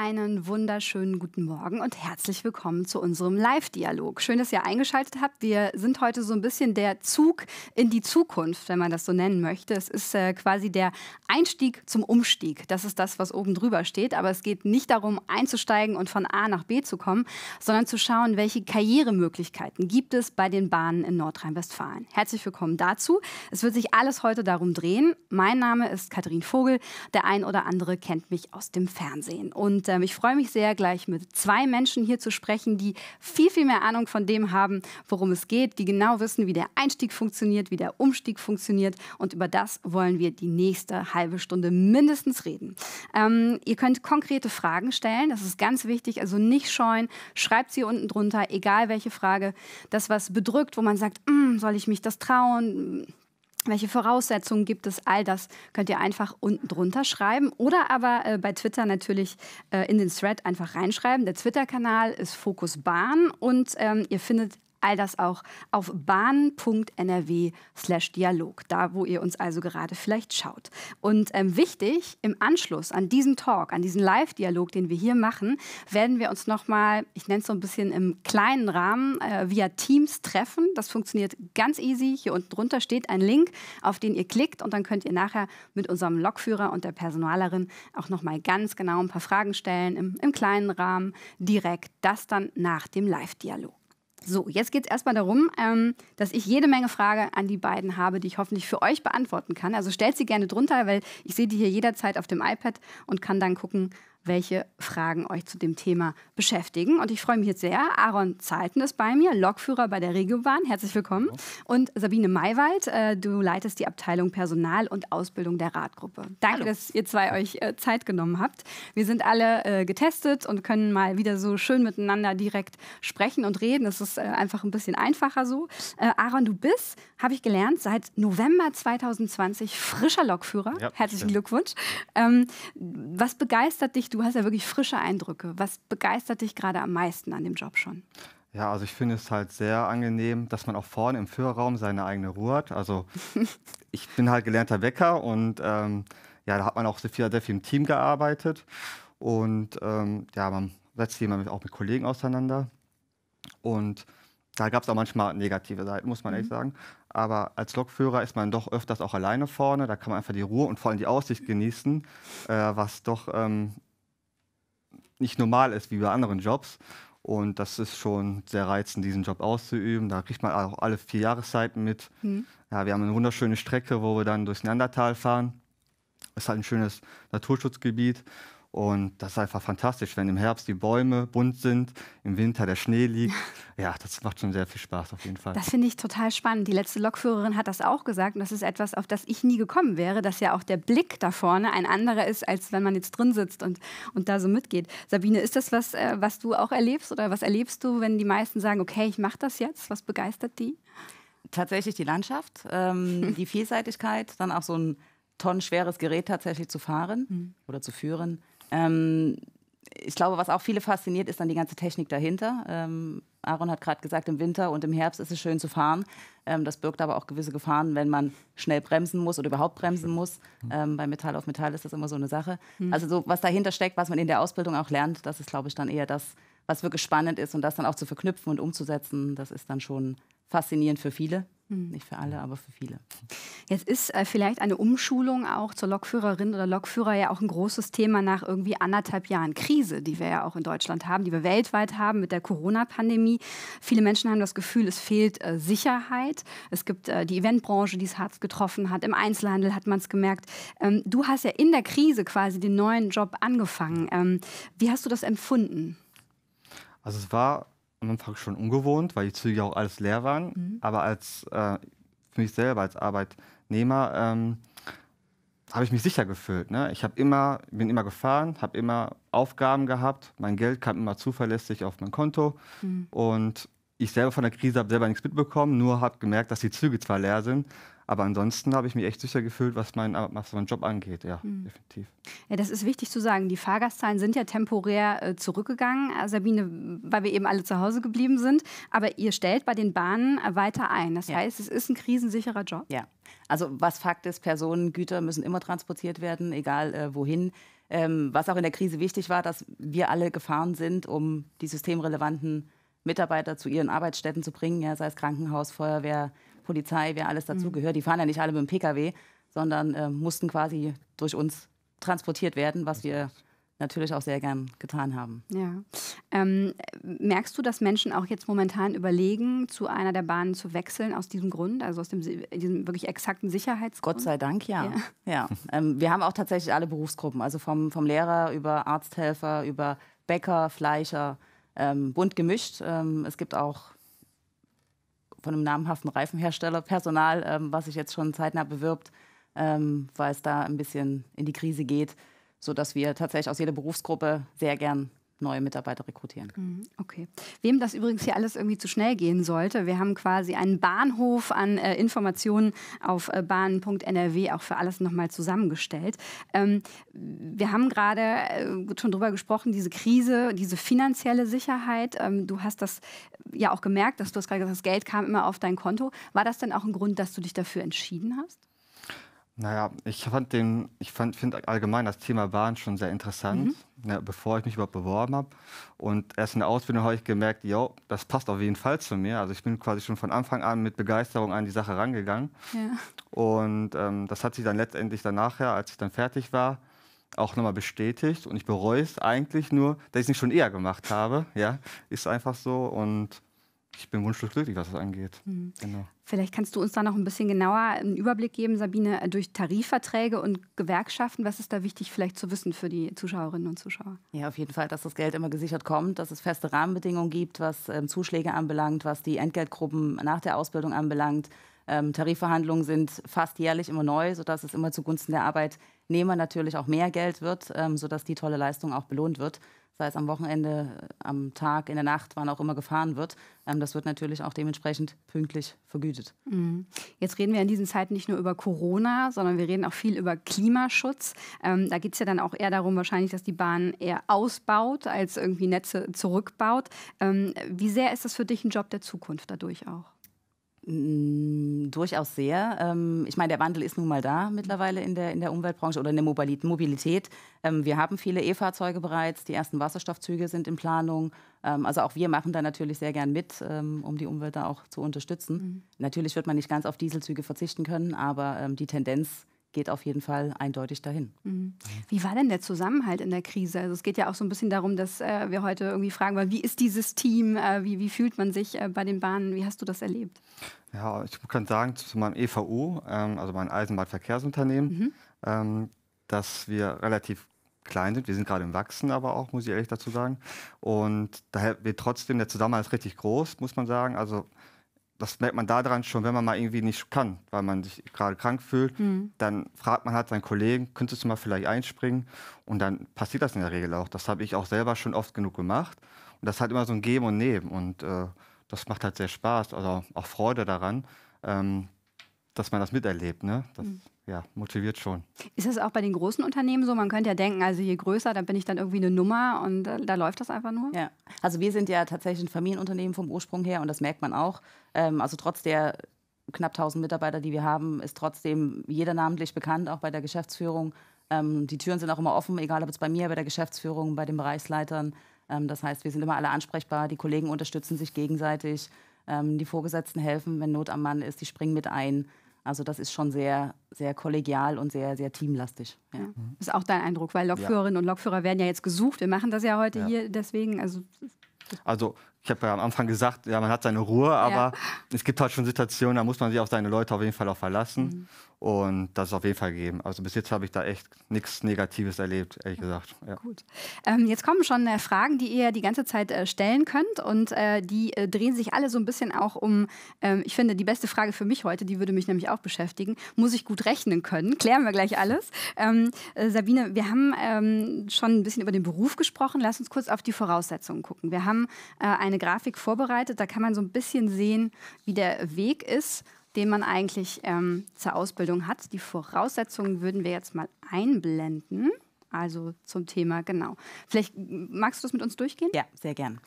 einen wunderschönen guten Morgen und herzlich willkommen zu unserem Live-Dialog. Schön, dass ihr eingeschaltet habt. Wir sind heute so ein bisschen der Zug in die Zukunft, wenn man das so nennen möchte. Es ist äh, quasi der Einstieg zum Umstieg. Das ist das, was oben drüber steht. Aber es geht nicht darum, einzusteigen und von A nach B zu kommen, sondern zu schauen, welche Karrieremöglichkeiten gibt es bei den Bahnen in Nordrhein-Westfalen. Herzlich willkommen dazu. Es wird sich alles heute darum drehen. Mein Name ist Katharin Vogel. Der ein oder andere kennt mich aus dem Fernsehen. Und ähm, ich freue mich sehr, gleich mit zwei Menschen hier zu sprechen, die viel, viel mehr Ahnung von dem haben, worum es geht, die genau wissen, wie der Einstieg funktioniert, wie der Umstieg funktioniert. Und über das wollen wir die nächste halbe Stunde mindestens reden. Ähm, ihr könnt konkrete Fragen stellen, das ist ganz wichtig, also nicht scheuen. Schreibt sie unten drunter, egal welche Frage. Das, was bedrückt, wo man sagt, hm, soll ich mich das trauen? Welche Voraussetzungen gibt es? All das könnt ihr einfach unten drunter schreiben oder aber äh, bei Twitter natürlich äh, in den Thread einfach reinschreiben. Der Twitter-Kanal ist Fokus Bahn und ähm, ihr findet All das auch auf bahn.nrw slash Dialog, da wo ihr uns also gerade vielleicht schaut. Und ähm, wichtig, im Anschluss an diesen Talk, an diesen Live-Dialog, den wir hier machen, werden wir uns nochmal, ich nenne es so ein bisschen im kleinen Rahmen, äh, via Teams treffen. Das funktioniert ganz easy. Hier unten drunter steht ein Link, auf den ihr klickt und dann könnt ihr nachher mit unserem Lokführer und der Personalerin auch nochmal ganz genau ein paar Fragen stellen, im, im kleinen Rahmen, direkt. Das dann nach dem Live-Dialog. So, jetzt geht es erstmal darum, ähm, dass ich jede Menge Fragen an die beiden habe, die ich hoffentlich für euch beantworten kann. Also stellt sie gerne drunter, weil ich sehe die hier jederzeit auf dem iPad und kann dann gucken, welche Fragen euch zu dem Thema beschäftigen. Und ich freue mich jetzt sehr. Aaron Zeiten ist bei mir, Lokführer bei der Regiobahn. Herzlich willkommen. Und Sabine Maywald, äh, du leitest die Abteilung Personal und Ausbildung der Radgruppe. Danke, Hallo. dass ihr zwei euch äh, Zeit genommen habt. Wir sind alle äh, getestet und können mal wieder so schön miteinander direkt sprechen und reden. Es ist äh, einfach ein bisschen einfacher so. Äh, Aaron, du bist, habe ich gelernt, seit November 2020 frischer Lokführer. Ja, Herzlichen stimmt. Glückwunsch. Ähm, was begeistert dich? Du du hast ja wirklich frische Eindrücke. Was begeistert dich gerade am meisten an dem Job schon? Ja, also ich finde es halt sehr angenehm, dass man auch vorne im Führerraum seine eigene Ruhe hat. Also ich bin halt gelernter Wecker und ähm, ja, da hat man auch sehr viel, sehr viel im Team gearbeitet und ähm, ja, man setzt sich immer auch mit Kollegen auseinander und da gab es auch manchmal negative Seiten, muss man mhm. ehrlich sagen. Aber als Lokführer ist man doch öfters auch alleine vorne. Da kann man einfach die Ruhe und vor allem die Aussicht genießen, äh, was doch ähm, nicht normal ist wie bei anderen Jobs. Und das ist schon sehr reizend, diesen Job auszuüben. Da kriegt man auch alle vier Jahreszeiten mit. Mhm. Ja, wir haben eine wunderschöne Strecke, wo wir dann durchs Neandertal fahren. Das ist halt ein schönes Naturschutzgebiet. Und das ist einfach fantastisch, wenn im Herbst die Bäume bunt sind, im Winter der Schnee liegt. Ja, das macht schon sehr viel Spaß auf jeden Fall. Das finde ich total spannend. Die letzte Lokführerin hat das auch gesagt und das ist etwas, auf das ich nie gekommen wäre, dass ja auch der Blick da vorne ein anderer ist, als wenn man jetzt drin sitzt und, und da so mitgeht. Sabine, ist das was, äh, was du auch erlebst oder was erlebst du, wenn die meisten sagen, okay, ich mache das jetzt? Was begeistert die? Tatsächlich die Landschaft, ähm, die Vielseitigkeit, dann auch so ein tonnenschweres Gerät tatsächlich zu fahren mhm. oder zu führen. Ähm, ich glaube, was auch viele fasziniert, ist dann die ganze Technik dahinter. Ähm, Aaron hat gerade gesagt, im Winter und im Herbst ist es schön zu fahren. Ähm, das birgt aber auch gewisse Gefahren, wenn man schnell bremsen muss oder überhaupt bremsen muss. Ähm, bei Metall auf Metall ist das immer so eine Sache. Mhm. Also so, was dahinter steckt, was man in der Ausbildung auch lernt, das ist, glaube ich, dann eher das, was wirklich spannend ist und das dann auch zu verknüpfen und umzusetzen, das ist dann schon faszinierend für viele. Hm. Nicht für alle, aber für viele. Jetzt ist äh, vielleicht eine Umschulung auch zur Lokführerin oder Lokführer ja auch ein großes Thema nach irgendwie anderthalb Jahren Krise, die wir ja auch in Deutschland haben, die wir weltweit haben mit der Corona-Pandemie. Viele Menschen haben das Gefühl, es fehlt äh, Sicherheit. Es gibt äh, die Eventbranche, die es hart getroffen hat. Im Einzelhandel hat man es gemerkt. Ähm, du hast ja in der Krise quasi den neuen Job angefangen. Ähm, wie hast du das empfunden? Also es war am Anfang schon ungewohnt, weil die Züge auch alles leer waren. Mhm. Aber als äh, für mich selber als Arbeitnehmer ähm, habe ich mich sicher gefühlt. Ne? Ich habe immer, bin immer gefahren, habe immer Aufgaben gehabt, mein Geld kam immer zuverlässig auf mein Konto mhm. und ich selber von der Krise habe selber nichts mitbekommen, nur habe gemerkt, dass die Züge zwar leer sind, aber ansonsten habe ich mich echt sicher gefühlt, was, mein, was meinen Job angeht. Ja, mhm. definitiv. Ja, das ist wichtig zu sagen. Die Fahrgastzahlen sind ja temporär äh, zurückgegangen, äh, Sabine, weil wir eben alle zu Hause geblieben sind. Aber ihr stellt bei den Bahnen äh, weiter ein. Das ja. heißt, es ist ein krisensicherer Job. Ja. Also was Fakt ist, Personen, Güter müssen immer transportiert werden, egal äh, wohin. Ähm, was auch in der Krise wichtig war, dass wir alle gefahren sind, um die systemrelevanten Mitarbeiter zu ihren Arbeitsstätten zu bringen, ja, sei es Krankenhaus, Feuerwehr, Polizei, wer alles dazu gehört. Die fahren ja nicht alle mit dem Pkw, sondern äh, mussten quasi durch uns transportiert werden, was wir natürlich auch sehr gern getan haben. Ja. Ähm, merkst du, dass Menschen auch jetzt momentan überlegen, zu einer der Bahnen zu wechseln aus diesem Grund, also aus dem, diesem wirklich exakten Sicherheitsgrund? Gott sei Dank, ja. ja. ja. Ähm, wir haben auch tatsächlich alle Berufsgruppen, also vom, vom Lehrer über Arzthelfer, über Bäcker, Fleischer, ähm, bunt gemischt. Ähm, es gibt auch von einem namhaften Reifenhersteller Personal, ähm, was sich jetzt schon zeitnah bewirbt, ähm, weil es da ein bisschen in die Krise geht sodass wir tatsächlich aus jeder Berufsgruppe sehr gern neue Mitarbeiter rekrutieren. Mhm, okay. Wem das übrigens hier alles irgendwie zu schnell gehen sollte, wir haben quasi einen Bahnhof an äh, Informationen auf äh, bahn.nrw auch für alles nochmal zusammengestellt. Ähm, wir haben gerade äh, schon drüber gesprochen, diese Krise, diese finanzielle Sicherheit. Ähm, du hast das ja auch gemerkt, dass du hast gerade gesagt, das Geld kam immer auf dein Konto. War das denn auch ein Grund, dass du dich dafür entschieden hast? Naja, ich fand den, ich finde allgemein das Thema Bahn schon sehr interessant, mhm. ne, bevor ich mich überhaupt beworben habe. Und erst in der Ausbildung habe ich gemerkt, jo, das passt auf jeden Fall zu mir. Also ich bin quasi schon von Anfang an mit Begeisterung an die Sache rangegangen. Ja. Und ähm, das hat sich dann letztendlich danach, ja, als ich dann fertig war, auch nochmal bestätigt. Und ich bereue es eigentlich nur, dass ich es nicht schon eher gemacht habe. Ja, ist einfach so. Und ich bin wunschlos glücklich, was das angeht. Mhm. Genau. Vielleicht kannst du uns da noch ein bisschen genauer einen Überblick geben, Sabine, durch Tarifverträge und Gewerkschaften. Was ist da wichtig vielleicht zu wissen für die Zuschauerinnen und Zuschauer? Ja, auf jeden Fall, dass das Geld immer gesichert kommt, dass es feste Rahmenbedingungen gibt, was ähm, Zuschläge anbelangt, was die Entgeltgruppen nach der Ausbildung anbelangt. Ähm, Tarifverhandlungen sind fast jährlich immer neu, sodass es immer zugunsten der Arbeitnehmer natürlich auch mehr Geld wird, ähm, sodass die tolle Leistung auch belohnt wird sei es am Wochenende, am Tag, in der Nacht, wann auch immer gefahren wird. Ähm, das wird natürlich auch dementsprechend pünktlich vergütet. Mhm. Jetzt reden wir in diesen Zeiten nicht nur über Corona, sondern wir reden auch viel über Klimaschutz. Ähm, da geht es ja dann auch eher darum, wahrscheinlich, dass die Bahn eher ausbaut, als irgendwie Netze zurückbaut. Ähm, wie sehr ist das für dich ein Job der Zukunft dadurch auch? Mm, durchaus sehr. Ähm, ich meine, der Wandel ist nun mal da mittlerweile in der, in der Umweltbranche oder in der Mobilität. Ähm, wir haben viele E-Fahrzeuge bereits, die ersten Wasserstoffzüge sind in Planung. Ähm, also auch wir machen da natürlich sehr gern mit, um die Umwelt da auch zu unterstützen. Mhm. Natürlich wird man nicht ganz auf Dieselzüge verzichten können, aber die Tendenz geht auf jeden Fall eindeutig dahin. Mhm. Wie war denn der Zusammenhalt in der Krise? Also es geht ja auch so ein bisschen darum, dass äh, wir heute irgendwie fragen, wie ist dieses Team? Äh, wie, wie, fühlt man sich äh, bei den Bahnen? Wie hast du das erlebt? Ja, ich kann sagen, zu meinem EVU, ähm, also meinem Eisenbahnverkehrsunternehmen, mhm. ähm, dass wir relativ klein sind. Wir sind gerade im Wachsen, aber auch, muss ich ehrlich dazu sagen. Und daher wird trotzdem der Zusammenhalt richtig groß, muss man sagen. Also das merkt man daran schon, wenn man mal irgendwie nicht kann, weil man sich gerade krank fühlt, mhm. dann fragt man halt seinen Kollegen, könntest du mal vielleicht einspringen? Und dann passiert das in der Regel auch. Das habe ich auch selber schon oft genug gemacht. Und das ist halt immer so ein Geben und Nehmen. Und äh, das macht halt sehr Spaß, also auch Freude daran, ähm, dass man das miterlebt. Ne? Das, mhm ja, motiviert schon. Ist das auch bei den großen Unternehmen so? Man könnte ja denken, also je größer, dann bin ich dann irgendwie eine Nummer und äh, da läuft das einfach nur? Ja, also wir sind ja tatsächlich ein Familienunternehmen vom Ursprung her und das merkt man auch. Ähm, also trotz der knapp 1000 Mitarbeiter, die wir haben, ist trotzdem jeder namentlich bekannt, auch bei der Geschäftsführung. Ähm, die Türen sind auch immer offen, egal ob es bei mir, bei der Geschäftsführung, bei den Bereichsleitern. Ähm, das heißt, wir sind immer alle ansprechbar, die Kollegen unterstützen sich gegenseitig, ähm, die Vorgesetzten helfen, wenn Not am Mann ist, die springen mit ein. Also das ist schon sehr, sehr kollegial und sehr, sehr teamlastig. Ja. Ja. Ist auch dein Eindruck, weil Lokführerinnen ja. und Lokführer werden ja jetzt gesucht. Wir machen das ja heute hier, deswegen. Also, also ich habe ja am Anfang gesagt, ja, man hat seine Ruhe, aber es gibt halt schon Situationen, da muss man sich auf seine Leute auf jeden Fall auch verlassen. Mhm. Und das ist auf jeden Fall gegeben. Also bis jetzt habe ich da echt nichts Negatives erlebt, ehrlich gesagt. Ja. Gut. Ähm, jetzt kommen schon äh, Fragen, die ihr die ganze Zeit äh, stellen könnt. Und äh, die äh, drehen sich alle so ein bisschen auch um, ähm, ich finde, die beste Frage für mich heute, die würde mich nämlich auch beschäftigen. Muss ich gut rechnen können? Klären wir gleich alles. Ähm, äh, Sabine, wir haben ähm, schon ein bisschen über den Beruf gesprochen. Lass uns kurz auf die Voraussetzungen gucken. Wir haben äh, eine Grafik vorbereitet. Da kann man so ein bisschen sehen, wie der Weg ist den man eigentlich ähm, zur Ausbildung hat. Die Voraussetzungen würden wir jetzt mal einblenden. Also zum Thema, genau. Vielleicht magst du das mit uns durchgehen? Ja, sehr gern.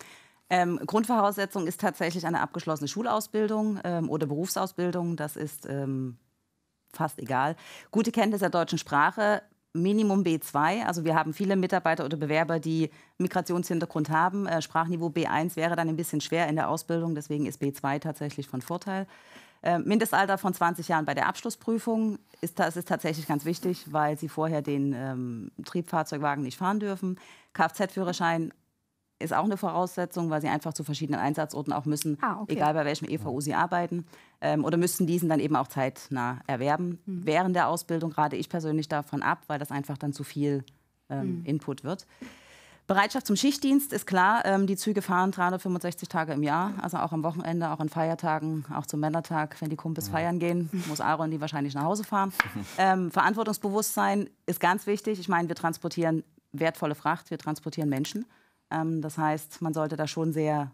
Ähm, Grundvoraussetzung ist tatsächlich eine abgeschlossene Schulausbildung ähm, oder Berufsausbildung. Das ist ähm, fast egal. Gute Kenntnis der deutschen Sprache Minimum B2. Also wir haben viele Mitarbeiter oder Bewerber, die Migrationshintergrund haben. Äh, Sprachniveau B1 wäre dann ein bisschen schwer in der Ausbildung, deswegen ist B2 tatsächlich von Vorteil. Äh, Mindestalter von 20 Jahren bei der Abschlussprüfung ist, das ist tatsächlich ganz wichtig, weil sie vorher den ähm, Triebfahrzeugwagen nicht fahren dürfen. Kfz-Führerschein ist auch eine Voraussetzung, weil sie einfach zu verschiedenen Einsatzorten auch müssen, ah, okay. egal bei welchem EVU sie arbeiten. Ähm, oder müssten diesen dann eben auch zeitnah erwerben. Mhm. Während der Ausbildung rate ich persönlich davon ab, weil das einfach dann zu viel ähm, mhm. Input wird. Bereitschaft zum Schichtdienst ist klar. Ähm, die Züge fahren 365 Tage im Jahr, also auch am Wochenende, auch an Feiertagen, auch zum Männertag, wenn die Kumpels ja. feiern gehen, muss Aaron die wahrscheinlich nach Hause fahren. Ähm, Verantwortungsbewusstsein ist ganz wichtig. Ich meine, wir transportieren wertvolle Fracht, wir transportieren Menschen. Ähm, das heißt, man sollte da schon sehr,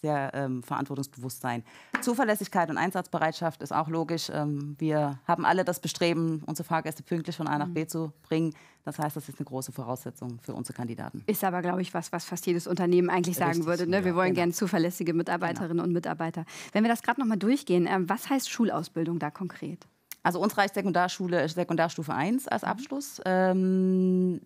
sehr ähm, verantwortungsbewusst sein. Zuverlässigkeit und Einsatzbereitschaft ist auch logisch. Ähm, wir haben alle das Bestreben, unsere Fahrgäste pünktlich von A nach B mhm. zu bringen. Das heißt, das ist eine große Voraussetzung für unsere Kandidaten. Ist aber, glaube ich, was, was fast jedes Unternehmen eigentlich sagen Richtig, würde. Ne? Wir ja, wollen genau. gerne zuverlässige Mitarbeiterinnen genau. und Mitarbeiter. Wenn wir das gerade noch mal durchgehen, ähm, was heißt Schulausbildung da konkret? Also uns reicht Sekundarschule, Sekundarstufe 1 als mhm. Abschluss. Ähm,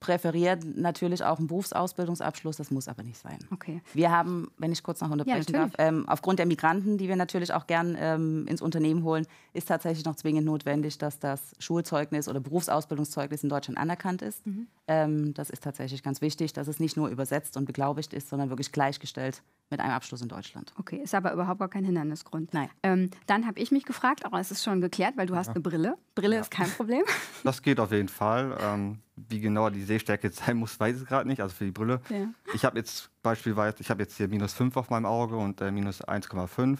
präferiert natürlich auch einen Berufsausbildungsabschluss, das muss aber nicht sein. Okay. Wir haben, wenn ich kurz noch unterbrechen ja, darf, ähm, aufgrund der Migranten, die wir natürlich auch gern ähm, ins Unternehmen holen, ist tatsächlich noch zwingend notwendig, dass das Schulzeugnis oder Berufsausbildungszeugnis in Deutschland anerkannt ist. Mhm. Ähm, das ist tatsächlich ganz wichtig, dass es nicht nur übersetzt und beglaubigt ist, sondern wirklich gleichgestellt mit einem Abschluss in Deutschland. Okay, ist aber überhaupt gar kein Hindernisgrund. Nein. Ähm, dann habe ich mich gefragt, aber es ist schon geklärt, weil du hast eine Brille. Brille ja. ist kein Problem. Das geht auf jeden Fall. Ähm, wie genau die Sehstärke jetzt sein muss, weiß ich gerade nicht. Also für die Brille. Ja. Ich habe jetzt beispielsweise, ich habe jetzt hier minus 5 auf meinem Auge und äh, minus 1,5.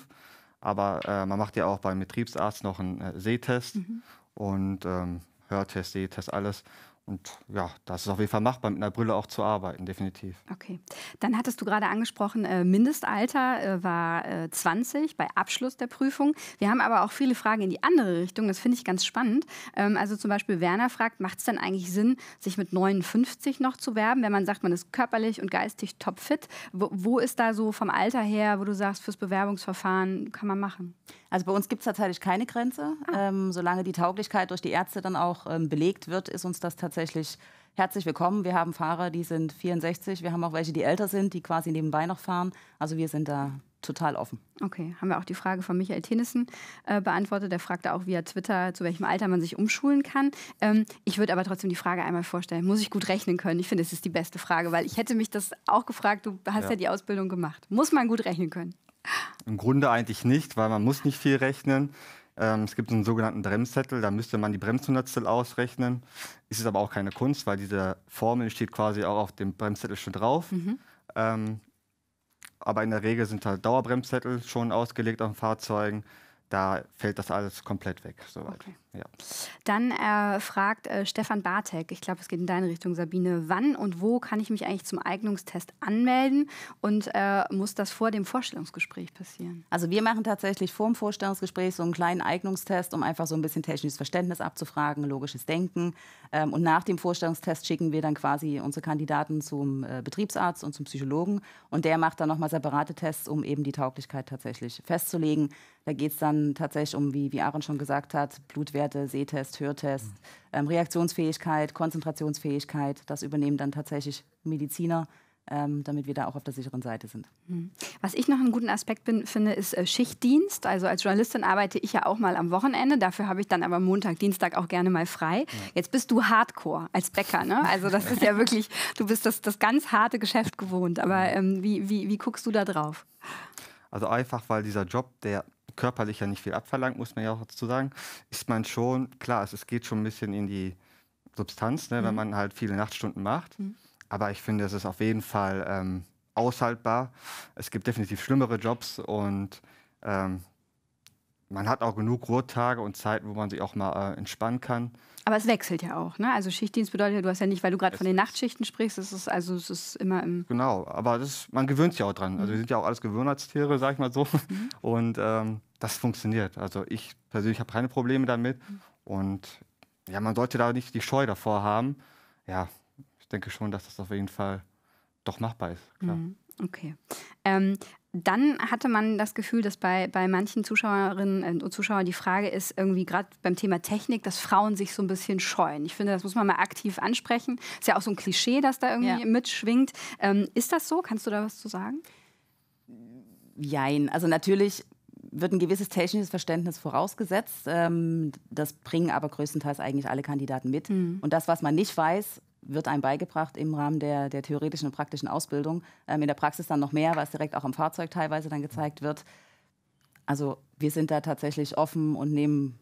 Aber äh, man macht ja auch beim Betriebsarzt noch einen äh, Sehtest mhm. und ähm, Hörtest, Sehtest, alles. Und ja, das ist auf jeden Fall machbar, mit einer Brille auch zu arbeiten, definitiv. Okay. Dann hattest du gerade angesprochen, äh, Mindestalter äh, war äh, 20 bei Abschluss der Prüfung. Wir haben aber auch viele Fragen in die andere Richtung. Das finde ich ganz spannend. Ähm, also zum Beispiel Werner fragt, macht es denn eigentlich Sinn, sich mit 59 noch zu werben, wenn man sagt, man ist körperlich und geistig topfit? Wo, wo ist da so vom Alter her, wo du sagst, fürs Bewerbungsverfahren kann man machen? Also bei uns gibt es tatsächlich keine Grenze. Ah. Ähm, solange die Tauglichkeit durch die Ärzte dann auch ähm, belegt wird, ist uns das tatsächlich herzlich willkommen. Wir haben Fahrer, die sind 64. Wir haben auch welche, die älter sind, die quasi nebenbei noch fahren. Also wir sind da total offen. Okay, haben wir auch die Frage von Michael Tennissen äh, beantwortet. Der fragte auch via Twitter, zu welchem Alter man sich umschulen kann. Ähm, ich würde aber trotzdem die Frage einmal vorstellen, muss ich gut rechnen können? Ich finde, es ist die beste Frage, weil ich hätte mich das auch gefragt, du hast ja, ja die Ausbildung gemacht. Muss man gut rechnen können? Im Grunde eigentlich nicht, weil man muss nicht viel rechnen. Ähm, es gibt einen sogenannten Bremszettel, da müsste man die Bremshundertstel ausrechnen. Ist es aber auch keine Kunst, weil diese Formel steht quasi auch auf dem Bremszettel schon drauf. Mhm. Ähm, aber in der Regel sind halt Dauerbremszettel schon ausgelegt auf den Fahrzeugen da fällt das alles komplett weg. Soweit. Okay. Ja. Dann äh, fragt äh, Stefan Bartek, ich glaube, es geht in deine Richtung, Sabine, wann und wo kann ich mich eigentlich zum Eignungstest anmelden und äh, muss das vor dem Vorstellungsgespräch passieren? Also wir machen tatsächlich vor dem Vorstellungsgespräch so einen kleinen Eignungstest, um einfach so ein bisschen technisches Verständnis abzufragen, logisches Denken. Ähm, und nach dem Vorstellungstest schicken wir dann quasi unsere Kandidaten zum äh, Betriebsarzt und zum Psychologen und der macht dann nochmal separate Tests, um eben die Tauglichkeit tatsächlich festzulegen. Da geht es dann tatsächlich um, wie, wie Aaron schon gesagt hat, Blutwerte, Sehtest, Hörtest, mhm. ähm, Reaktionsfähigkeit, Konzentrationsfähigkeit. Das übernehmen dann tatsächlich Mediziner ähm, damit wir da auch auf der sicheren Seite sind. Mhm. Was ich noch einen guten Aspekt bin, finde, ist äh, Schichtdienst. Also als Journalistin arbeite ich ja auch mal am Wochenende. Dafür habe ich dann aber Montag, Dienstag auch gerne mal frei. Ja. Jetzt bist du Hardcore als Bäcker. Ne? Also das ist ja wirklich, du bist das, das ganz harte Geschäft gewohnt. Aber ähm, wie, wie, wie guckst du da drauf? Also einfach, weil dieser Job, der körperlich ja nicht viel abverlangt, muss man ja auch dazu sagen, ist man schon, klar, es geht schon ein bisschen in die Substanz, ne, mhm. wenn man halt viele Nachtstunden macht. Mhm. Aber ich finde, es ist auf jeden Fall ähm, aushaltbar. Es gibt definitiv schlimmere Jobs und ähm, man hat auch genug Ruhetage und Zeiten, wo man sich auch mal äh, entspannen kann. Aber es wechselt ja auch, ne? Also Schichtdienst bedeutet, du hast ja nicht, weil du gerade von den Nachtschichten sprichst, es ist also es ist immer im Genau, aber das, man gewöhnt sich auch dran. Also wir mhm. sind ja auch alles Gewohnheitstiere, sag ich mal so. Mhm. Und ähm, das funktioniert. Also ich persönlich habe keine Probleme damit. Mhm. Und ja, man sollte da nicht die Scheu davor haben. Ja, ich denke schon, dass das auf jeden Fall doch machbar ist. Klar. Okay. Ähm, dann hatte man das Gefühl, dass bei, bei manchen Zuschauerinnen und Zuschauern die Frage ist, irgendwie gerade beim Thema Technik, dass Frauen sich so ein bisschen scheuen. Ich finde, das muss man mal aktiv ansprechen. Ist ja auch so ein Klischee, das da irgendwie ja. mitschwingt. Ähm, ist das so? Kannst du da was zu sagen? Jein. Also natürlich wird ein gewisses technisches Verständnis vorausgesetzt. Ähm, das bringen aber größtenteils eigentlich alle Kandidaten mit. Mhm. Und das, was man nicht weiß, wird einem beigebracht im Rahmen der, der theoretischen und praktischen Ausbildung. Ähm, in der Praxis dann noch mehr, was direkt auch am Fahrzeug teilweise dann gezeigt wird. Also wir sind da tatsächlich offen und nehmen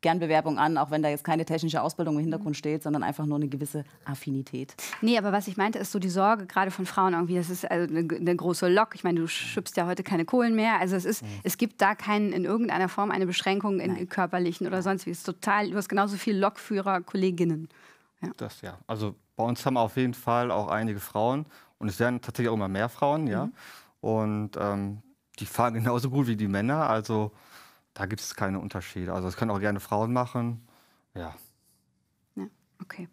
gern Bewerbung an, auch wenn da jetzt keine technische Ausbildung im Hintergrund steht, sondern einfach nur eine gewisse Affinität. Nee, aber was ich meinte, ist so die Sorge, gerade von Frauen irgendwie, das ist also eine, eine große Lok. Ich meine, du schüppst ja heute keine Kohlen mehr. Also es ist, mhm. es gibt da keinen, in irgendeiner Form eine Beschränkung in Nein. körperlichen oder sonst wie. Es ist total, du hast genauso viele Lokführer, Kolleginnen. Ja. Das ja. Also bei uns haben auf jeden Fall auch einige Frauen und es werden tatsächlich auch immer mehr Frauen, ja. Mhm. Und ähm, die fahren genauso gut wie die Männer. Also da gibt es keine Unterschiede. Also das können auch gerne Frauen machen. Ja. Okay.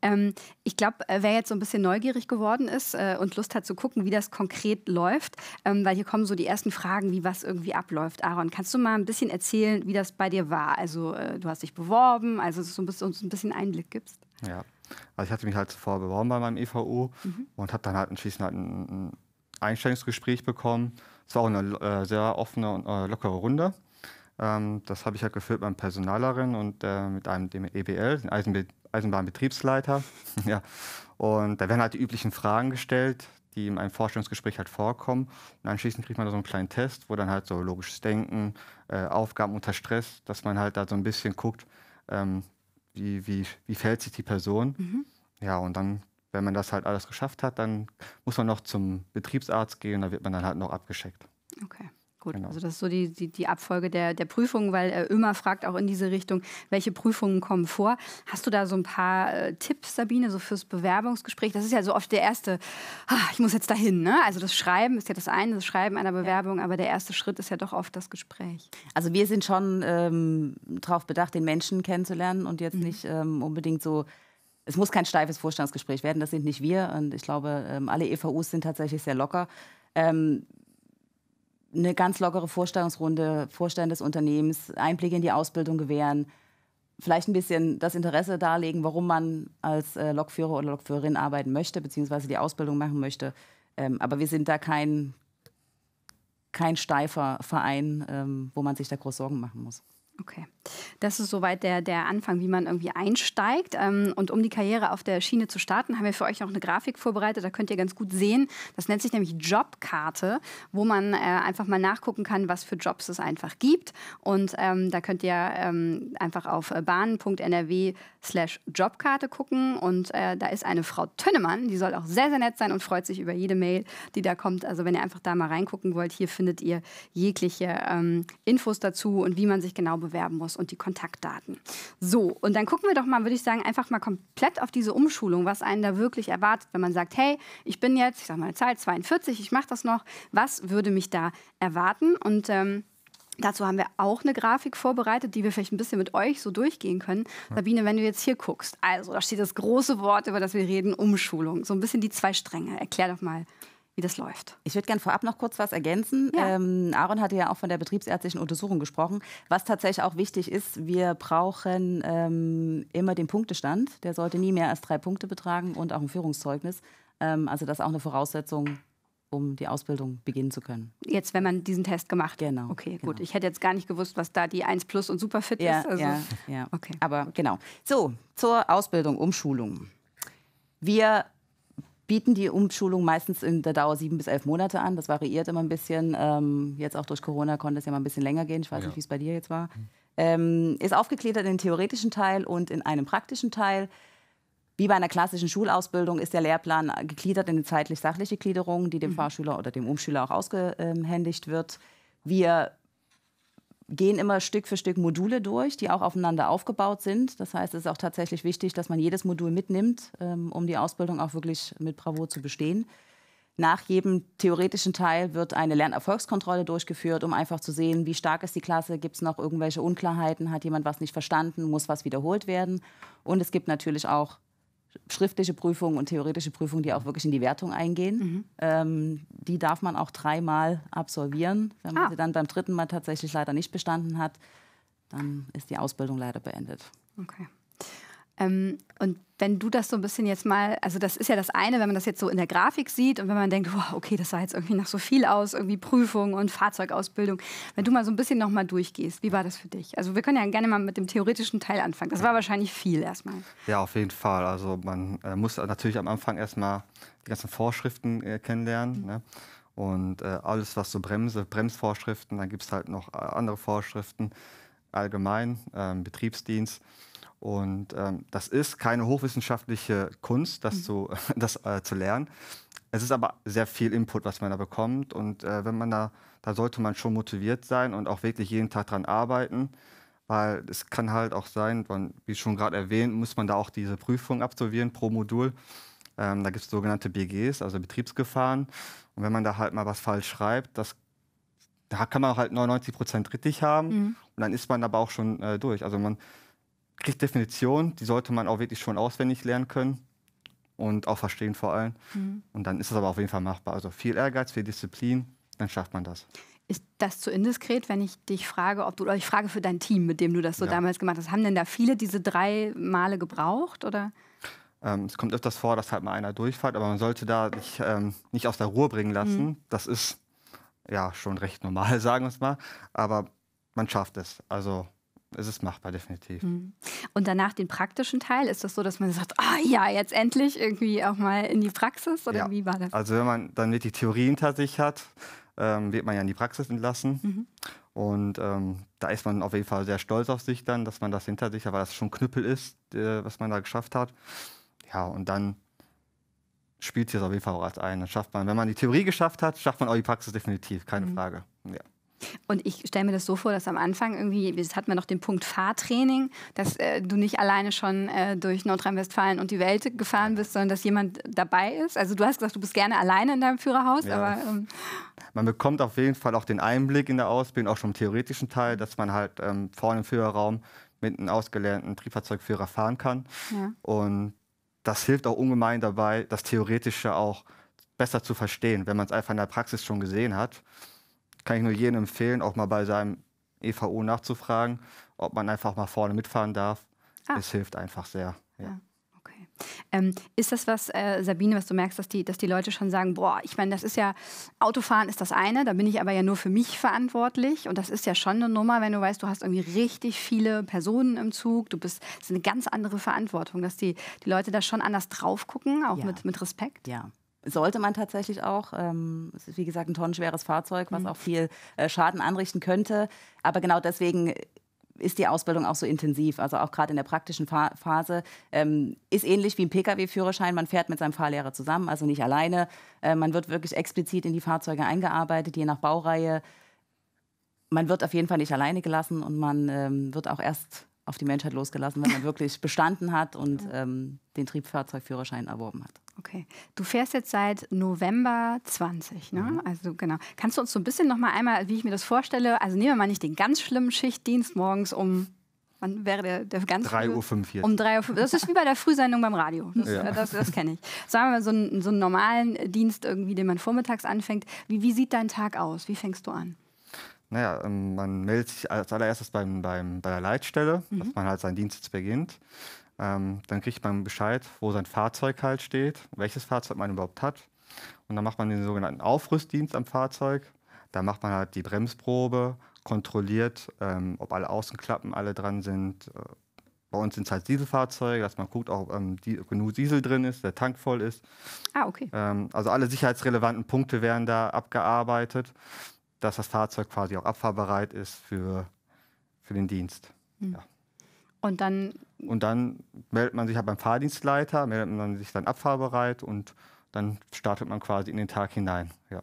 Ähm, ich glaube, äh, wer jetzt so ein bisschen neugierig geworden ist äh, und Lust hat zu gucken, wie das konkret läuft, ähm, weil hier kommen so die ersten Fragen, wie was irgendwie abläuft. Aaron, kannst du mal ein bisschen erzählen, wie das bei dir war? Also äh, du hast dich beworben, also dass du uns ein bisschen Einblick gibst. Ja, also ich hatte mich halt zuvor beworben bei meinem EVU mhm. und habe dann halt anschließend halt ein, ein Einstellungsgespräch bekommen. Es war auch eine äh, sehr offene und äh, lockere Runde. Ähm, das habe ich halt geführt beim Personalerin und äh, mit einem dem EBL, den Eisenbe Eisenbahnbetriebsleiter. ja. Und da werden halt die üblichen Fragen gestellt, die in einem Vorstellungsgespräch halt vorkommen. Und anschließend kriegt man da so einen kleinen Test, wo dann halt so logisches Denken, äh, Aufgaben unter Stress, dass man halt da so ein bisschen guckt, ähm, wie, wie, wie verhält sich die Person. Mhm. Ja, und dann, wenn man das halt alles geschafft hat, dann muss man noch zum Betriebsarzt gehen, da wird man dann halt noch abgeschickt. Okay. Gut, genau. also das ist so die, die, die Abfolge der, der Prüfungen, weil äh, Ömer fragt auch in diese Richtung, welche Prüfungen kommen vor. Hast du da so ein paar äh, Tipps, Sabine, so fürs Bewerbungsgespräch? Das ist ja so oft der erste, ah, ich muss jetzt dahin. Ne? Also das Schreiben ist ja das eine, das Schreiben einer Bewerbung, ja. aber der erste Schritt ist ja doch oft das Gespräch. Also wir sind schon ähm, darauf bedacht, den Menschen kennenzulernen und jetzt mhm. nicht ähm, unbedingt so es muss kein steifes Vorstandsgespräch werden, das sind nicht wir. Und ich glaube, ähm, alle EVUs sind tatsächlich sehr locker. Ähm, eine ganz lockere Vorstellungsrunde, Vorstellen des Unternehmens, Einblicke in die Ausbildung gewähren, vielleicht ein bisschen das Interesse darlegen, warum man als äh, Lokführer oder Lokführerin arbeiten möchte, beziehungsweise die Ausbildung machen möchte. Ähm, aber wir sind da kein, kein steifer Verein, ähm, wo man sich da groß Sorgen machen muss. Okay. Das ist soweit der, der Anfang, wie man irgendwie einsteigt. Ähm, und um die Karriere auf der Schiene zu starten, haben wir für euch noch eine Grafik vorbereitet. Da könnt ihr ganz gut sehen. Das nennt sich nämlich Jobkarte, wo man äh, einfach mal nachgucken kann, was für Jobs es einfach gibt. Und ähm, da könnt ihr ähm, einfach auf bahn.nrw slash Jobkarte gucken. Und äh, da ist eine Frau Tönnemann, die soll auch sehr, sehr nett sein und freut sich über jede Mail, die da kommt. Also wenn ihr einfach da mal reingucken wollt, hier findet ihr jegliche ähm, Infos dazu und wie man sich genau bewerben muss und die Kontaktdaten. So, und dann gucken wir doch mal, würde ich sagen, einfach mal komplett auf diese Umschulung, was einen da wirklich erwartet, wenn man sagt, hey, ich bin jetzt, ich sag mal eine Zahl, 42, ich mache das noch, was würde mich da erwarten? Und ähm, Dazu haben wir auch eine Grafik vorbereitet, die wir vielleicht ein bisschen mit euch so durchgehen können. Sabine, wenn du jetzt hier guckst, also da steht das große Wort, über das wir reden, Umschulung. So ein bisschen die zwei Stränge. Erklär doch mal, wie das läuft. Ich würde gerne vorab noch kurz was ergänzen. Ja. Ähm, Aaron hatte ja auch von der betriebsärztlichen Untersuchung gesprochen. Was tatsächlich auch wichtig ist, wir brauchen ähm, immer den Punktestand. Der sollte nie mehr als drei Punkte betragen und auch ein Führungszeugnis. Ähm, also das ist auch eine Voraussetzung, um die Ausbildung beginnen zu können. Jetzt, wenn man diesen Test gemacht hat? Genau. Okay, genau. gut. Ich hätte jetzt gar nicht gewusst, was da die 1 Plus und Superfit ja, ist. Also, ja, ja. Okay. Aber genau. So, zur Ausbildung, Umschulung. Wir bieten die Umschulung meistens in der Dauer sieben bis elf Monate an. Das variiert immer ein bisschen. Ähm, jetzt auch durch Corona konnte es ja mal ein bisschen länger gehen. Ich weiß ja. nicht, wie es bei dir jetzt war. Ähm, ist aufgegliedert in den theoretischen Teil und in einem praktischen Teil. Wie bei einer klassischen Schulausbildung ist der Lehrplan gegliedert in eine zeitlich-sachliche Gliederung, die dem mhm. Fahrschüler oder dem Umschüler auch ausgehändigt wird. Wir gehen immer Stück für Stück Module durch, die auch aufeinander aufgebaut sind. Das heißt, es ist auch tatsächlich wichtig, dass man jedes Modul mitnimmt, ähm, um die Ausbildung auch wirklich mit Bravour zu bestehen. Nach jedem theoretischen Teil wird eine Lernerfolgskontrolle durchgeführt, um einfach zu sehen, wie stark ist die Klasse, gibt es noch irgendwelche Unklarheiten, hat jemand was nicht verstanden, muss was wiederholt werden. Und es gibt natürlich auch schriftliche Prüfungen und theoretische Prüfungen, die auch wirklich in die Wertung eingehen. Mhm. Ähm, die darf man auch dreimal absolvieren. Wenn man ah. sie dann beim dritten Mal tatsächlich leider nicht bestanden hat, dann ist die Ausbildung leider beendet. Okay. Ähm, und wenn du das so ein bisschen jetzt mal, also das ist ja das eine, wenn man das jetzt so in der Grafik sieht und wenn man denkt, wow, okay, das sah jetzt irgendwie nach so viel aus, irgendwie Prüfung und Fahrzeugausbildung. Wenn du mal so ein bisschen nochmal durchgehst, wie war das für dich? Also wir können ja gerne mal mit dem theoretischen Teil anfangen. Das war wahrscheinlich viel erstmal. Ja, auf jeden Fall. Also man äh, muss natürlich am Anfang erstmal die ganzen Vorschriften äh, kennenlernen. Mhm. Ne? Und äh, alles, was so Bremse, Bremsvorschriften, dann gibt es halt noch äh, andere Vorschriften, allgemein, ähm, Betriebsdienst. Und ähm, das ist keine hochwissenschaftliche Kunst, das, mhm. zu, das äh, zu lernen. Es ist aber sehr viel Input, was man da bekommt. Und äh, wenn man da, da sollte man schon motiviert sein und auch wirklich jeden Tag dran arbeiten. Weil es kann halt auch sein, man, wie schon gerade erwähnt, muss man da auch diese Prüfung absolvieren pro Modul. Ähm, da gibt es sogenannte BGs, also Betriebsgefahren. Und wenn man da halt mal was falsch schreibt, das, da kann man auch halt 99 Prozent richtig haben. Mhm. Und dann ist man aber auch schon äh, durch. Also man kriegt Definitionen, die sollte man auch wirklich schon auswendig lernen können und auch verstehen vor allem. Mhm. Und dann ist es aber auf jeden Fall machbar. Also viel Ehrgeiz, viel Disziplin, dann schafft man das. Ist das zu indiskret, wenn ich dich frage, ob du, oder ich frage für dein Team, mit dem du das so ja. damals gemacht hast, haben denn da viele diese drei Male gebraucht oder? Ähm, es kommt öfters vor, dass halt mal einer durchfällt, aber man sollte da sich ähm, nicht aus der Ruhe bringen lassen. Mhm. Das ist ja schon recht normal, sagen wir es mal. Aber man schafft es. Also es ist machbar, definitiv. Mhm. Und danach den praktischen Teil, ist das so, dass man sagt, ah ja, jetzt endlich irgendwie auch mal in die Praxis? Oder ja. wie war das? Also wenn man dann die Theorie hinter sich hat, ähm, wird man ja in die Praxis entlassen. Mhm. Und ähm, da ist man auf jeden Fall sehr stolz auf sich dann, dass man das hinter sich hat, weil das schon Knüppel ist, äh, was man da geschafft hat. Ja, und dann spielt sich das auf jeden Fall auch als ein. Dann schafft man, wenn man die Theorie geschafft hat, schafft man auch die Praxis definitiv, keine mhm. Frage. Ja. Und ich stelle mir das so vor, dass am Anfang irgendwie, jetzt hatten wir noch den Punkt Fahrtraining, dass äh, du nicht alleine schon äh, durch Nordrhein-Westfalen und die Welt gefahren bist, sondern dass jemand dabei ist. Also du hast gesagt, du bist gerne alleine in deinem Führerhaus, ja. aber... Ähm man bekommt auf jeden Fall auch den Einblick in der Ausbildung, auch schon im theoretischen Teil, dass man halt ähm, vorne im Führerraum mit einem ausgelernten Triebfahrzeugführer fahren kann. Ja. Und das hilft auch ungemein dabei, das Theoretische auch besser zu verstehen, wenn man es einfach in der Praxis schon gesehen hat kann ich nur jedem empfehlen, auch mal bei seinem EVO nachzufragen, ob man einfach mal vorne mitfahren darf. Ah. Es hilft einfach sehr. Ja. ja. Okay. Ähm, ist das was, äh, Sabine, was du merkst, dass die, dass die Leute schon sagen, boah, ich meine, das ist ja, Autofahren ist das eine, da bin ich aber ja nur für mich verantwortlich und das ist ja schon eine Nummer, wenn du weißt, du hast irgendwie richtig viele Personen im Zug, du bist, das ist eine ganz andere Verantwortung, dass die, die Leute da schon anders drauf gucken, auch ja. mit, mit Respekt. Ja, sollte man tatsächlich auch. Ähm, es ist wie gesagt ein tonnenschweres Fahrzeug, was mhm. auch viel äh, Schaden anrichten könnte. Aber genau deswegen ist die Ausbildung auch so intensiv. Also auch gerade in der praktischen Fa Phase ähm, ist ähnlich wie ein Pkw-Führerschein. Man fährt mit seinem Fahrlehrer zusammen, also nicht alleine. Äh, man wird wirklich explizit in die Fahrzeuge eingearbeitet, je nach Baureihe. Man wird auf jeden Fall nicht alleine gelassen und man ähm, wird auch erst auf die Menschheit losgelassen, wenn man wirklich bestanden hat und den Triebfahrzeugführerschein erworben hat. Okay. Du fährst jetzt seit November 20, ne? Mhm. Also genau. Kannst du uns so ein bisschen noch mal einmal, wie ich mir das vorstelle, also nehmen wir mal nicht den ganz schlimmen Schichtdienst morgens um Wann wäre der, der ganz 3.45 Uhr. Um 3.45 Uhr. Das ist wie bei der Frühsendung beim Radio. Das, ja. das, das kenne ich. Sagen wir mal so einen, so einen normalen Dienst, irgendwie, den man vormittags anfängt. Wie, wie sieht dein Tag aus? Wie fängst du an? Naja, ähm, man meldet sich als allererstes beim, beim, bei der Leitstelle, mhm. dass man halt seinen Dienst jetzt beginnt. Ähm, dann kriegt man Bescheid, wo sein Fahrzeug halt steht, welches Fahrzeug man überhaupt hat. Und dann macht man den sogenannten Aufrüstdienst am Fahrzeug. Da macht man halt die Bremsprobe, kontrolliert, ähm, ob alle Außenklappen alle dran sind. Äh, bei uns sind es halt Dieselfahrzeuge, dass man guckt, ob ähm, die, genug Diesel drin ist, der Tank voll ist. Ah, okay. Ähm, also alle sicherheitsrelevanten Punkte werden da abgearbeitet, dass das Fahrzeug quasi auch abfahrbereit ist für, für den Dienst. Mhm. Ja. Und dann und dann meldet man sich halt beim Fahrdienstleiter, meldet man sich dann abfahrbereit und dann startet man quasi in den Tag hinein. Ja.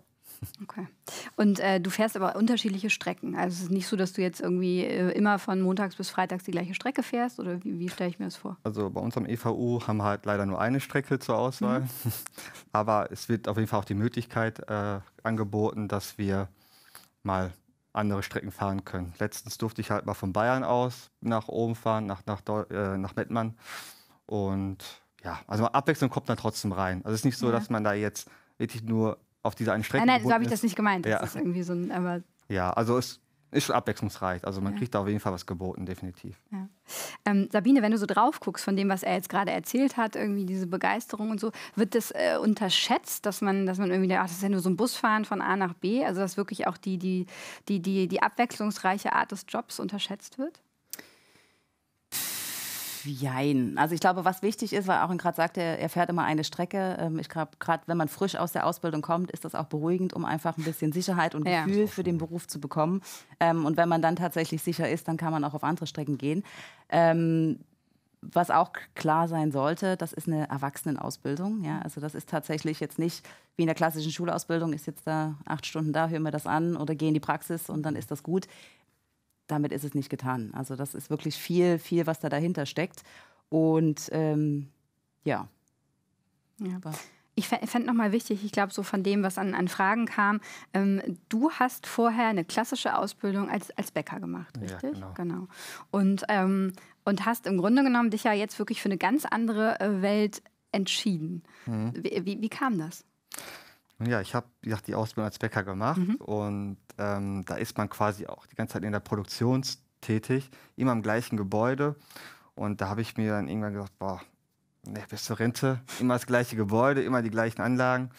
Okay. Und äh, du fährst aber unterschiedliche Strecken. Also es ist nicht so, dass du jetzt irgendwie äh, immer von montags bis freitags die gleiche Strecke fährst oder wie, wie stelle ich mir das vor? Also bei uns am EVU haben wir halt leider nur eine Strecke zur Auswahl. Mhm. aber es wird auf jeden Fall auch die Möglichkeit äh, angeboten, dass wir mal andere Strecken fahren können. Letztens durfte ich halt mal von Bayern aus nach oben fahren, nach, nach, äh, nach Mettmann. Und ja, also Abwechslung kommt dann trotzdem rein. Also es ist nicht so, Ja. dass man da jetzt wirklich nur auf dieser einen Strecke Nein, nein, so habe ich das nicht gemeint. Das Ja. ist irgendwie so ein, aber. Ja, also es ist schon abwechslungsreich. Also man Ja. kriegt da auf jeden Fall was geboten, definitiv. Ähm, Sabine, wenn du so drauf guckst von dem, was er jetzt gerade erzählt hat, irgendwie diese Begeisterung und so, wird das äh, unterschätzt, dass man, dass man irgendwie, ach, das ist ja nur so ein Busfahren von A nach B, also dass wirklich auch die, die, die, die, die abwechslungsreiche Art des Jobs unterschätzt wird? Jein. Also ich glaube, was wichtig ist, weil auch gerade sagte, er, er fährt immer eine Strecke. Ähm, ich glaube, gerade wenn man frisch aus der Ausbildung kommt, ist das auch beruhigend, um einfach ein bisschen Sicherheit und Ja. Gefühl für den Beruf zu bekommen. Ähm, und wenn man dann tatsächlich sicher ist, dann kann man auch auf andere Strecken gehen. Ähm, was auch klar sein sollte, das ist eine Erwachsenenausbildung. Ja? Also das ist tatsächlich jetzt nicht wie in der klassischen Schulausbildung, ist jetzt da acht Stunden da, hören wir das an oder gehen in die Praxis und dann ist das gut. Damit ist es nicht getan. Also das ist wirklich viel, viel, was da dahinter steckt. Und ähm, ja. Ja. Aber- Ich fände nochmal wichtig, ich glaube, so von dem, was an, an Fragen kam, ähm, du hast vorher eine klassische Ausbildung als, als Bäcker gemacht, Ja, richtig? genau. Und, ähm, und hast im Grunde genommen dich ja jetzt wirklich für eine ganz andere äh, Welt entschieden. Mhm. Wie, wie, wie kam das? Ja, ich habe wie gesagt, die Ausbildung als Bäcker gemacht Mhm. und ähm, da ist man quasi auch die ganze Zeit in der Produktion tätig, immer im gleichen Gebäude. Und da habe ich mir dann irgendwann gesagt, boah, ne, bis zur Rente, immer das gleiche Gebäude, immer die gleichen Anlagen,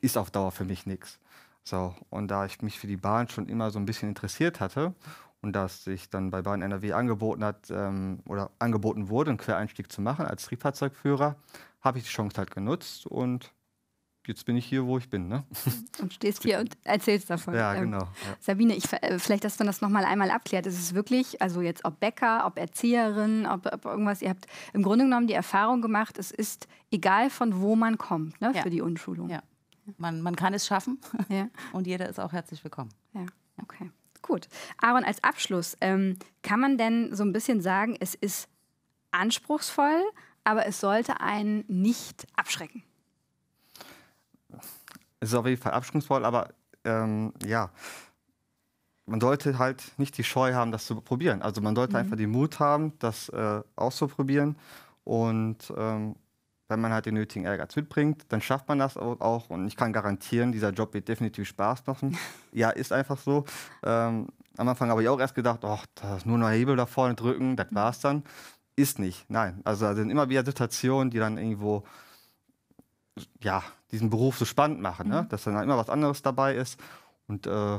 ist auf Dauer für mich nichts. So, und da ich mich für die Bahn schon immer so ein bisschen interessiert hatte und dass sich dann bei Bahn NRW angeboten hat ähm, oder angeboten wurde, einen Quereinstieg zu machen als Triebfahrzeugführer, habe ich die Chance halt genutzt und jetzt bin ich hier, wo ich bin. Ne? Und stehst hier und erzählst davon. Ja, Ähm, genau. Ja. Sabine, ich, äh, vielleicht, dass man das nochmal einmal abklärt. Es ist wirklich, also jetzt ob Bäcker, ob Erzieherin, ob, ob irgendwas, ihr habt im Grunde genommen die Erfahrung gemacht, es ist egal von wo man kommt ne, Ja. für die Unschulung. Ja. Man, man kann es schaffen Ja. und jeder ist auch herzlich willkommen. Ja, okay. Gut. Aaron, als Abschluss, ähm, kann man denn so ein bisschen sagen, es ist anspruchsvoll, aber es sollte einen nicht abschrecken? Es ist auf jeden Fall abschlussvoll, aber ähm, ja, man sollte halt nicht die Scheu haben, das zu probieren. Also man sollte einfach den Mut haben, das äh, auszuprobieren. Und ähm, wenn man halt den nötigen Ehrgeiz mitbringt, dann schafft man das au- auch. Und ich kann garantieren, dieser Job wird definitiv Spaß machen. ja, ist einfach so. Ähm, am Anfang habe ich auch erst gedacht, oh, da ist nur noch Hebel da vorne drücken, das war's dann. Ist nicht, nein. Also da sind immer wieder Situationen, die dann irgendwo ja, diesen Beruf so spannend machen, ne? dass dann halt immer was anderes dabei ist. Und äh,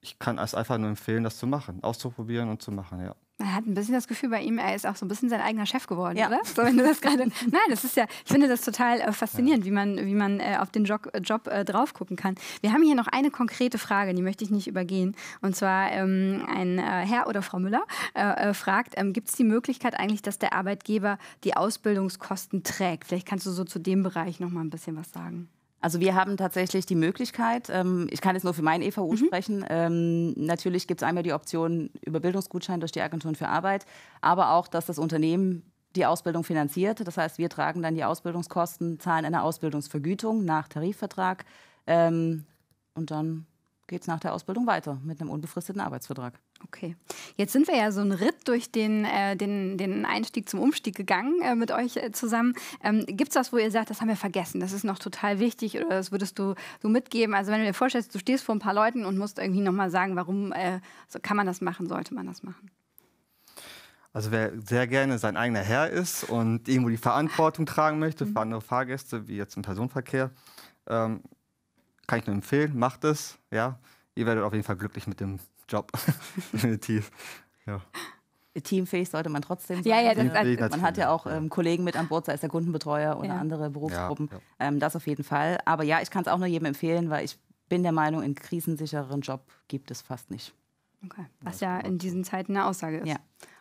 ich kann es einfach nur empfehlen, das zu machen, auszuprobieren und zu machen, ja. Man hat ein bisschen das Gefühl bei ihm, er ist auch so ein bisschen sein eigener Chef geworden, Ja. oder? So, wenn du das gerade. Nein, das ist ja, ich finde das total äh, faszinierend, wie man, wie man äh, auf den Job, äh, Job äh, drauf gucken kann. Wir haben hier noch eine konkrete Frage, die möchte ich nicht übergehen. Und zwar ähm, ein äh, Herr oder Frau Müller äh, fragt: ähm, Gibt es die Möglichkeit eigentlich, dass der Arbeitgeber die Ausbildungskosten trägt? Vielleicht kannst du so zu dem Bereich noch mal ein bisschen was sagen. Also wir haben tatsächlich die Möglichkeit, ähm, ich kann jetzt nur für meinen EVU sprechen, ähm, natürlich gibt es einmal die Option über Bildungsgutschein durch die Agenturen für Arbeit, aber auch, dass das Unternehmen die Ausbildung finanziert. Das heißt, wir tragen dann die Ausbildungskosten, zahlen eine Ausbildungsvergütung nach Tarifvertrag ähm, und dann geht es nach der Ausbildung weiter mit einem unbefristeten Arbeitsvertrag. Okay. Jetzt sind wir ja so einen Ritt durch den, äh, den, den Einstieg zum Umstieg gegangen äh, mit euch äh, zusammen. Ähm, Gibt es was, wo ihr sagt, das haben wir vergessen, das ist noch total wichtig oder das würdest du so mitgeben? Also wenn du dir vorstellst, du stehst vor ein paar Leuten und musst irgendwie nochmal sagen, warum äh, so kann man das machen, sollte man das machen? Also wer sehr gerne sein eigener Herr ist und irgendwo die Verantwortung tragen möchte für andere Fahrgäste, wie jetzt im Personenverkehr, ähm, kann ich nur empfehlen, macht es. Ja, ihr werdet auf jeden Fall glücklich mit dem Job. Definitiv. Ja. Teamfähig sollte man trotzdem sein. Ja, ja, das- Teamfähig man hat ja auch ähm, Kollegen mit an Bord, sei es der Kundenbetreuer oder Ja. andere Berufsgruppen. Ja, Ähm, das auf jeden Fall. Aber ja, ich kann es auch nur jedem empfehlen, weil ich bin der Meinung, einen krisensichereren Job gibt es fast nicht. Okay. Was ja in diesen Zeiten eine Aussage ist. Ja.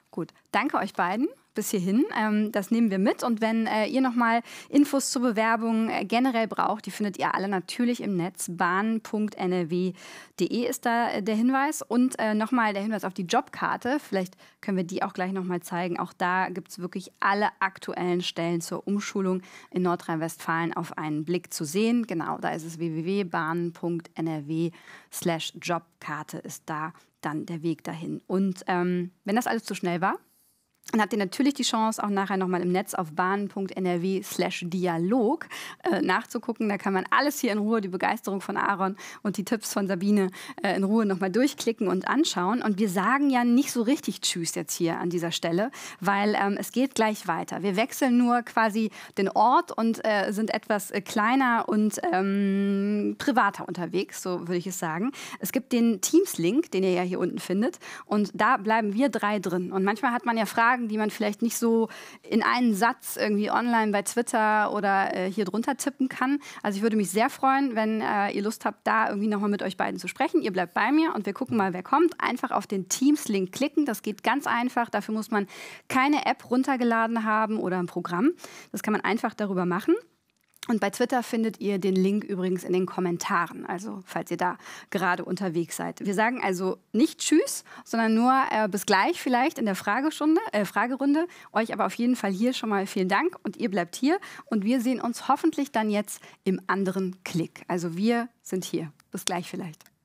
Gut. Danke euch beiden bis hierhin. Ähm, das nehmen wir mit. Und wenn äh, ihr nochmal Infos zur Bewerbung äh, generell braucht, die findet ihr alle natürlich im Netz. bahn.nrw.de ist da äh, der Hinweis. Und äh, nochmal der Hinweis auf die Jobkarte. Vielleicht können wir die auch gleich nochmal zeigen. Auch da gibt es wirklich alle aktuellen Stellen zur Umschulung in Nordrhein-Westfalen auf einen Blick zu sehen. Genau, da ist es www.bahn.nrw slash Jobkarte ist da dann der Weg dahin. Und ähm, wenn das alles zu schnell war, dann habt ihr natürlich die Chance, auch nachher nochmal im Netz auf bahn.nrw slash Dialog äh, nachzugucken. Da kann man alles hier in Ruhe, die Begeisterung von Aaron und die Tipps von Sabine äh, in Ruhe nochmal durchklicken und anschauen. Und wir sagen ja nicht so richtig Tschüss jetzt hier an dieser Stelle, weil ähm, es geht gleich weiter. Wir wechseln nur quasi den Ort und äh, sind etwas äh, kleiner und ähm, privater unterwegs, so würde ich es sagen. Es gibt den Teams-Link, den ihr ja hier unten findet. Und da bleiben wir drei drin. Und manchmal hat man ja Fragen, Fragen, die man vielleicht nicht so in einen Satz irgendwie online bei Twitter oder äh, hier drunter tippen kann. Also ich würde mich sehr freuen, wenn äh, ihr Lust habt, da irgendwie nochmal mit euch beiden zu sprechen. Ihr bleibt bei mir und wir gucken mal, wer kommt. Einfach auf den Teams-Link klicken. Das geht ganz einfach. Dafür muss man keine App runtergeladen haben oder ein Programm. Das kann man einfach darüber machen. Und bei Twitter findet ihr den Link übrigens in den Kommentaren, also falls ihr da gerade unterwegs seid. Wir sagen also nicht Tschüss, sondern nur äh, bis gleich vielleicht in der Fragestunde, äh, Fragerunde. Euch aber auf jeden Fall hier schon mal vielen Dank und ihr bleibt hier und wir sehen uns hoffentlich dann jetzt im anderen Klick. Also wir sind hier. Bis gleich vielleicht.